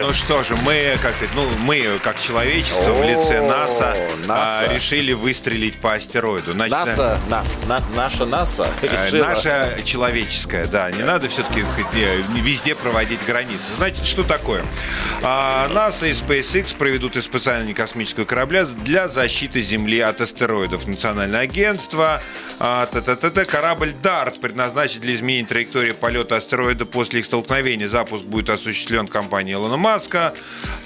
Ну что же, мы как ну мы как человечество в лице НАСА. А, решили выстрелить по астероиду. Значит, НАСА, НАСА, на, наша НАСА. Э, наша человеческая, да. Не надо все-таки э, везде проводить границы. Знаете, что такое? А, НАСА и SpaceX проведут испытание космического корабля для защиты Земли от астероидов. Национальное агентство, а, -та -та, корабль Дарт предназначен для изменения траектории полета астероида после их столкновения. Запуск будет осуществлен компанией Илона Маска.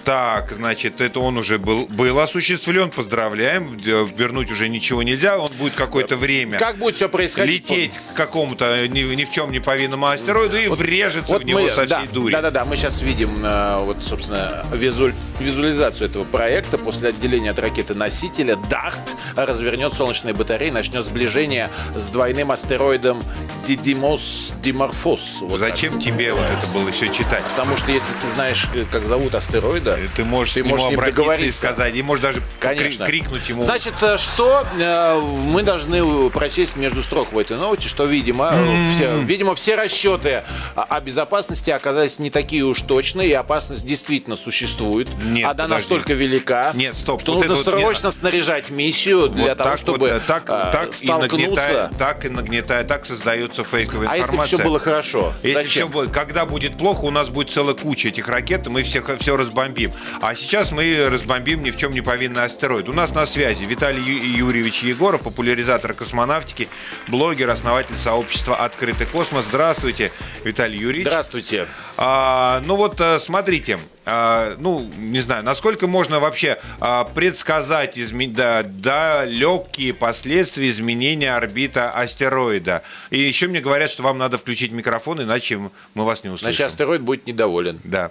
Так, значит, это он уже был, был осуществлен. Поздравляем. Вернуть уже ничего нельзя. Он будет какое-то время. Как будет все происходить? Лететь к какому-то ни, ни в чем не повинному астероиду и вот, врежется вот в него мы, со всей да, дури. Да-да-да, мы сейчас видим, э, вот, собственно, визуаль, визуализацию этого проекта. После отделения от ракеты-носителя Дарт развернет солнечные батареи, начнет сближение с двойным астероидом Дидимос Диморфос. Вот Зачем так. тебе вот это было все читать? Потому что если ты знаешь, как зовут астероида, ты можешь ты к нему можешь обратиться и сказать, и можешь даже Конечно. крикнуть ему. Значит, э, что э, мы должны прочесть между строк в этой новости, что, видимо, mm-hmm. все, видимо, все расчеты о безопасности оказались не такие уж точные, и опасность действительно существует. Нет, Она подожди. настолько велика, Нет, стоп, что вот нужно срочно вот... снаряжать миссию для вот того, так чтобы вот, так, э, так столкнуться. И нагнетает, так и нагнетает, так создается фейковая а информация. А если все было хорошо? Если Зачем? все было, когда будет плохо, у нас будет целая куча этих ракет, и мы всех, все разбомбим. А сейчас мы разбомбим ни в чем не повинный астероид. У нас на связи Виталий Юрьевич Егоров, популяризатор космонавтики, блогер, основатель сообщества «Открытый космос». Здравствуйте, Виталий Юрьевич. Здравствуйте. А, ну вот, э, смотрите, ну, не знаю, насколько можно вообще а, предсказать изме... да, да, легкие последствия изменения орбита астероида. И еще мне говорят, что вам надо включить микрофон, иначе мы вас не услышим. Значит, астероид будет недоволен. Да.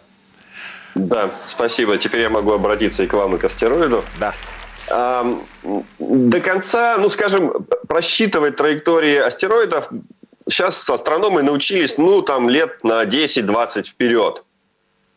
Да, спасибо. Теперь я могу обратиться и к вам, и к астероиду. Да. А, до конца, ну, скажем, просчитывать траектории астероидов сейчас астрономы научились, ну, там, лет на 10-20 вперед.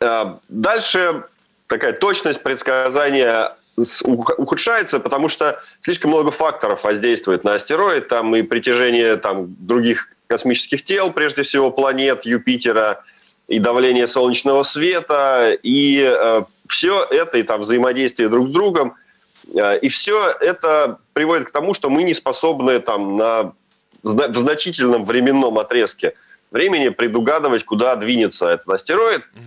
А, дальше такая точность предсказания ухудшается, потому что слишком много факторов воздействует на астероид, там и притяжение там, других космических тел, прежде всего планет Юпитера – и давление солнечного света, и э, все это, и там взаимодействие друг с другом, э, и все это приводит к тому, что мы не способны там на в значительном временном отрезке времени предугадывать, куда двинется этот астероид. Э,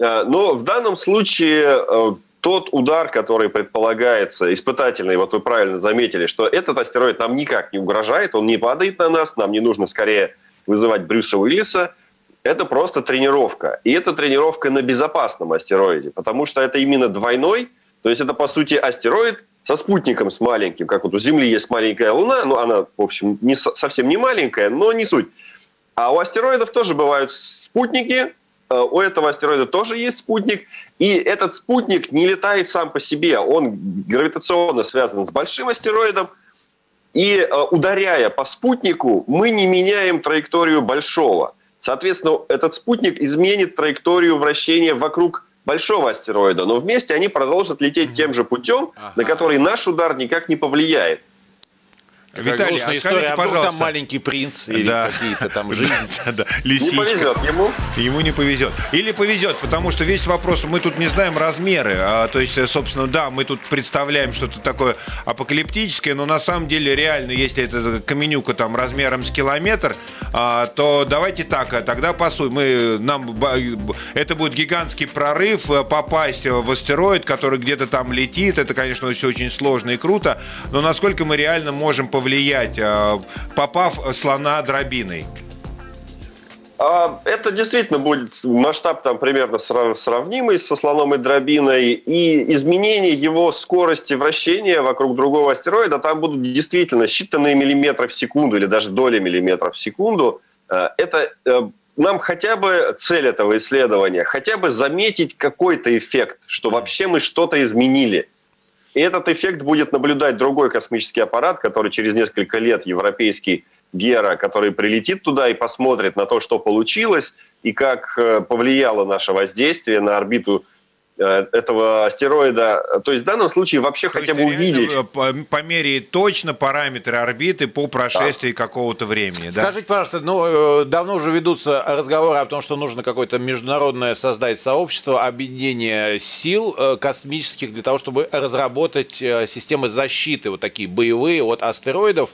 но в данном случае э, тот удар, который предполагается, испытательный, вот вы правильно заметили, что этот астероид нам никак не угрожает, он не падает на нас, нам не нужно скорее вызывать Брюса Уиллиса – это просто тренировка. И это тренировка на безопасном астероиде, потому что это именно двойной, то есть это, по сути, астероид со спутником с маленьким, как вот у Земли есть маленькая Луна, ну, она, в общем, не, совсем не маленькая, но не суть. А у астероидов тоже бывают спутники, э, у этого астероида тоже есть спутник, и этот спутник не летает сам по себе, он гравитационно связан с большим астероидом, и э, ударяя по спутнику, мы не меняем траекторию большого – Соответственно, этот спутник изменит траекторию вращения вокруг большого астероида, но вместе они продолжат лететь тем же путем, ага. на который наш удар никак не повлияет. Виталий, а история, а пожалуйста. там маленький принц или да. какие-то там жизни. Да, да, Лисичка. Не повезет ему. Ему не повезет. Или повезет, потому что весь вопрос, мы тут не знаем размеры. А, то есть, собственно, да, мы тут представляем что-то такое апокалиптическое, но на самом деле реально, если это каменюка там размером с километр, а, то давайте так, а тогда по сути, мы, нам, это будет гигантский прорыв, э, попасть в астероид, который где-то там летит. Это, конечно, все очень сложно и круто, но насколько мы реально можем повлиять повлиять, э, попав слона дробиной? А, это действительно будет масштаб там примерно сравнимый со слоном и дробиной, и изменение его скорости вращения вокруг другого астероида там будут действительно считанные миллиметры в секунду или даже доли миллиметров в секунду. Э, это э, нам хотя бы цель этого исследования, хотя бы заметить какой-то эффект, что вообще мы что-то изменили – и этот эффект будет наблюдать другой космический аппарат, который через несколько лет, европейский Гера, который прилетит туда и посмотрит на то, что получилось, и как э, повлияло наше воздействие на орбиту этого астероида. То есть в данном случае вообще То хотя бы увидеть... Померяет точно параметры орбиты по прошествии да. какого-то времени. Да? Скажите, пожалуйста, ну, э, давно уже ведутся разговоры о том, что нужно какое-то международное создать сообщество, объединение сил э, космических для того, чтобы разработать системы защиты, вот такие боевые от астероидов.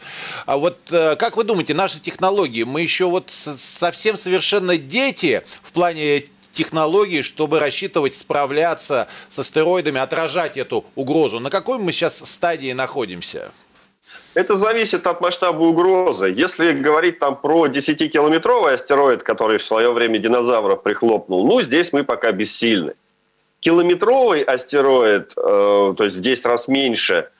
А вот как вы думаете, наши технологии, мы еще вот совсем совершенно дети в плане технологии, чтобы рассчитывать, справляться с астероидами, отражать эту угрозу? На какой мы сейчас стадии находимся? Это зависит от масштаба угрозы. Если говорить там про 10-километровый астероид, который в свое время динозавров прихлопнул, ну, здесь мы пока бессильны. Километровый астероид, э, то есть в 10 раз меньше,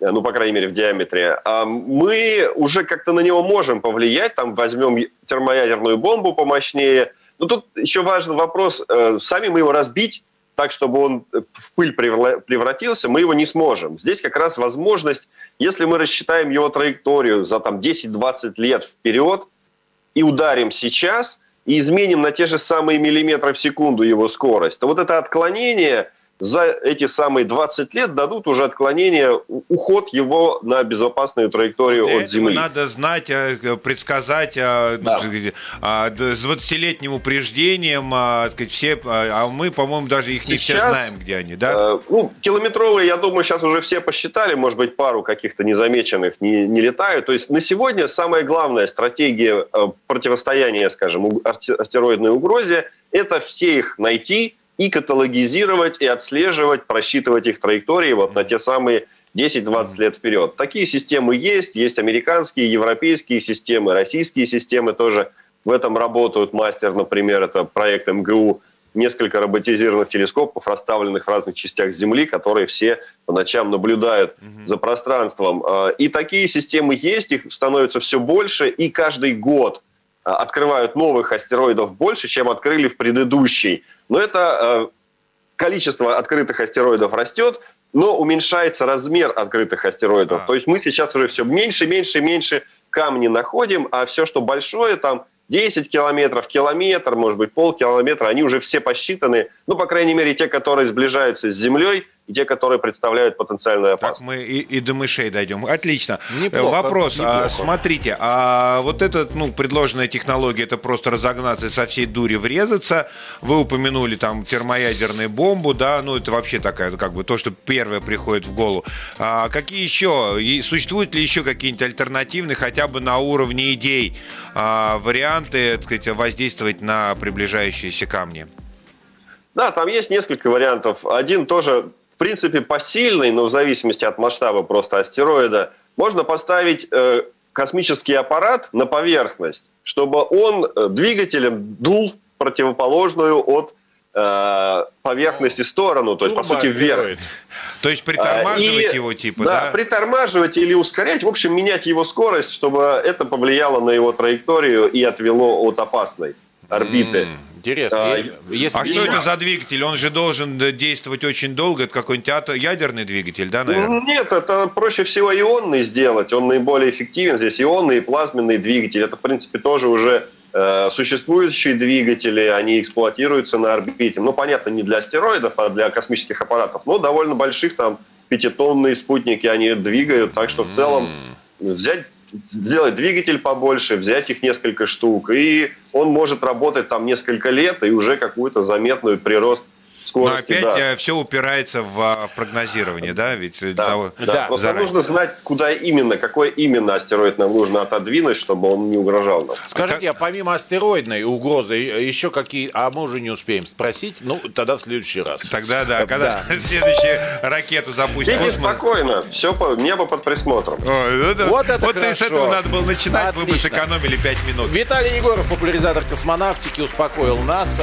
э, ну, по крайней мере, в диаметре, э, мы уже как-то на него можем повлиять, там возьмем термоядерную бомбу помощнее, но тут еще важный вопрос, э, сами мы его разбить так, чтобы он в пыль превратился, мы его не сможем. Здесь как раз возможность, если мы рассчитаем его траекторию за там, 10-20 лет вперед и ударим сейчас, и изменим на те же самые миллиметры в секунду его скорость, то вот это отклонение – за эти самые 20 лет дадут уже отклонение, уход его на безопасную траекторию Для от Земли. надо знать, э, предсказать э, да. А, с 20-летним упреждением, а, все, а, а мы, по-моему, даже их не сейчас, все знаем, где они, да? Э, ну, километровые, я думаю, сейчас уже все посчитали, может быть, пару каких-то незамеченных не, не летают. То есть на сегодня самая главная стратегия противостояния, скажем, астероидной угрозе, это все их найти, и каталогизировать, и отслеживать, просчитывать их траектории вот на те самые 10-20 лет вперед. Такие системы есть, есть американские, европейские системы, российские системы тоже в этом работают. Мастер, например, это проект МГУ, несколько роботизированных телескопов, расставленных в разных частях Земли, которые все по ночам наблюдают за пространством. А, и такие системы есть, их становится все больше, и каждый год открывают новых астероидов больше, чем открыли в предыдущий. Но это э, количество открытых астероидов растет, но уменьшается размер открытых астероидов. А. То есть мы сейчас уже все меньше, меньше, меньше камни находим, а все, что большое, там 10 километров, километр, может быть, полкилометра, они уже все посчитаны, ну, по крайней мере, те, которые сближаются с Землей, и те, которые представляют потенциальную опасность. Так мы и, и до мышей дойдем. Отлично. Неплохо, Вопрос. Неплохо. А, смотрите, а вот эта ну, предложенная технология, это просто разогнаться и со всей дури врезаться. Вы упомянули там термоядерную бомбу, да, ну это вообще такая, как бы то, что первое приходит в голову. А какие еще, и существуют ли еще какие-нибудь альтернативные, хотя бы на уровне идей, а, варианты, так сказать, воздействовать на приближающиеся камни? Да, там есть несколько вариантов. Один тоже принципе, посильный, но в зависимости от масштаба просто астероида, можно поставить э, космический аппарат на поверхность, чтобы он э, двигателем дул в противоположную от э, поверхности сторону, то есть, по сути, вверх. То есть притормаживать и, его типа, да? Да, притормаживать или ускорять, в общем, менять его скорость, чтобы это повлияло на его траекторию и отвело от опасной орбиты. Mm. Интересно. А, Если а что это за двигатель? Он же должен действовать очень долго. Это какой-нибудь ядерный двигатель, да, наверное? Нет, это проще всего ионный сделать. Он наиболее эффективен. Здесь ионный и плазменный двигатель. Это, в принципе, тоже уже э, существующие двигатели. Они эксплуатируются на орбите. Ну, понятно, не для астероидов, а для космических аппаратов. Но довольно больших там пятитонные спутники они двигают. Так что в целом взять сделать двигатель побольше, взять их несколько штук, и он может работать там несколько лет и уже какую-то заметную прирост скорости. Но опять да. Э, все упирается в, а, в прогнозирование, да? Ведь да, того, да. да. Просто нужно знать, куда именно, какой именно астероид нам нужно отодвинуть, чтобы он не угрожал нам. Скажите, а помимо астероидной угрозы, еще какие... А мы уже не успеем спросить, ну, тогда в следующий раз. Тогда, да, когда да. следующую ракету запустим. Видите, спокойно, все по, небо под присмотром. Ой, это, вот это вот хорошо. с этого надо было начинать, Отлично. вы бы сэкономили 5 минут. Виталий Егоров, популяризатор космонавтики, успокоил нас.